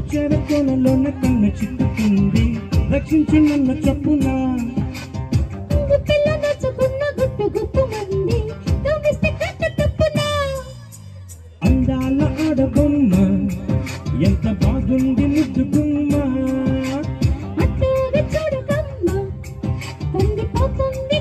కళ్ళలోన కన్న చిక్కుతుంది. రక్షించు నన్ను చప్పునా. అందాల ఆడబొమ్మ ఎంత బాగుంది ముద్దుకుమ్మ చూడకమ్మ తండ్రి పోతుంది